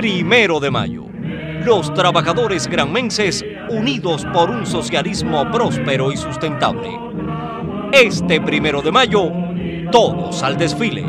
Primero de mayo. Los trabajadores granmenses unidos por un socialismo próspero y sustentable. Este primero de mayo, todos al desfile.